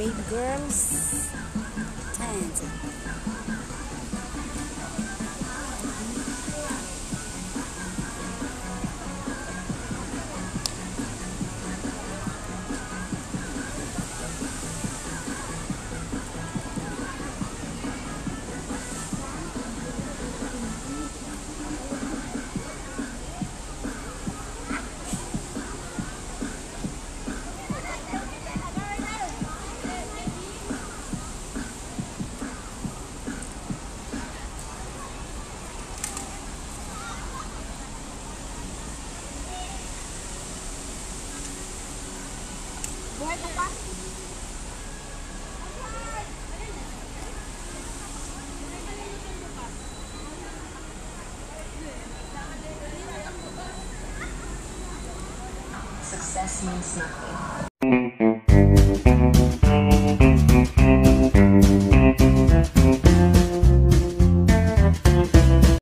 baby girls. And Maximum Snacking.